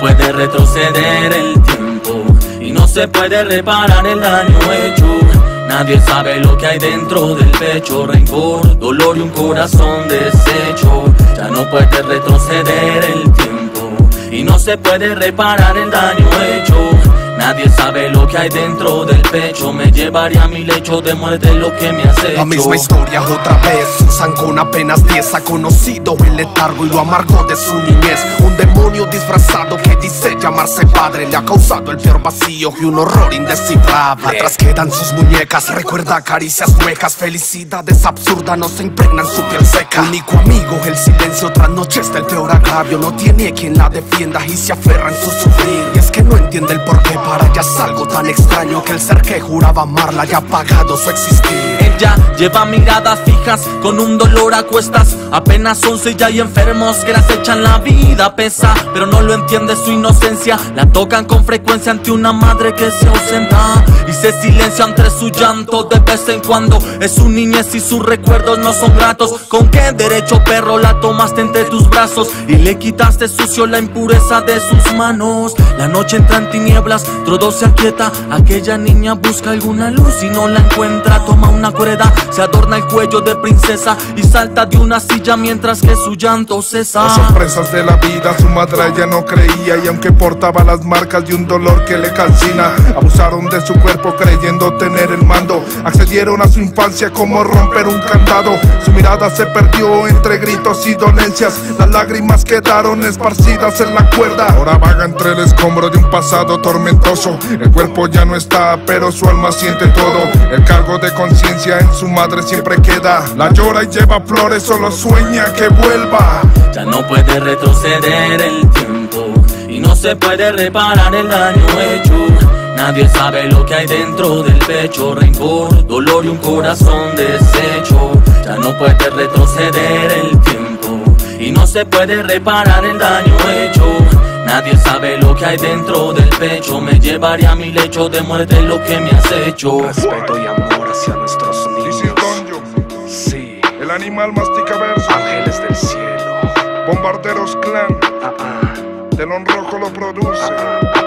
puede retroceder el tiempo y no se puede reparar el daño hecho. Nadie sabe lo que hay dentro del pecho, rencor, dolor y un corazón deshecho. Ya no puede retroceder el tiempo y no se puede reparar el daño hecho. Nadie sabe lo que hay dentro del pecho. Me llevaría a mi lecho de muerte lo que me hace. La misma historia otra vez. Un con apenas 10 ha conocido el letargo y lo amargo de su niñez. Un demonio disfrazado que dice llamarse padre le ha causado el peor vacío y un horror indescifrable. Atrás quedan sus muñecas, recuerda caricias huecas, felicidades absurdas no se impregnan su piel seca. Único amigo, el silencio tras noches del peor agravio. No tiene quien la defienda y se aferra en su sufrir. Entiende el porqué para ella es algo tan extraño que el ser que juraba amarla haya apagado su existir. Ella lleva miradas fijas con un dolor a cuestas. Apenas once ya hay enfermos que las echan la vida pesa, pero no lo entiende su inocencia. La tocan con frecuencia ante una madre que se ausenta se silencia entre su llanto de vez en cuando. Es su niñez y sus recuerdos no son gratos. ¿Con qué derecho, perro, la tomaste entre tus brazos y le quitaste sucio la impureza de sus manos? La noche entra en tinieblas todo se aquieta, aquella niña busca alguna luz y no la encuentra. Toma una cuerda, se adorna el cuello de princesa y salta de una silla mientras que su llanto cesa. Las sorpresas de la vida, su madre ya no creía y aunque portaba las marcas de un dolor que le calcina, abusaron de su cuerpo creyendo tener el mando. Accedieron a su infancia como romper un candado. Su mirada se perdió entre gritos y dolencias. Las lágrimas quedaron esparcidas en la cuerda. Ahora vaga entre el escombro de un pasado tormentoso el cuerpo ya no está, pero su alma siente todo. El cargo de conciencia en su madre siempre queda. La llora y lleva flores, solo sueña que vuelva. Ya no puede retroceder el tiempo y no se puede reparar el daño hecho. Nadie sabe lo que hay dentro del pecho, rencor, dolor y un corazón deshecho. Ya no puede retroceder el tiempo y no se puede reparar el daño hecho. Nadie sabe lo que hay dentro del pecho. Me llevaría a mi lecho de muerte lo que me has hecho. Respeto y amor hacia nuestros niños. Sí. El animal mastica versos. Ángeles del cielo. Bombarderos clan. Ah, ah. Telón rojo lo produce. Ah,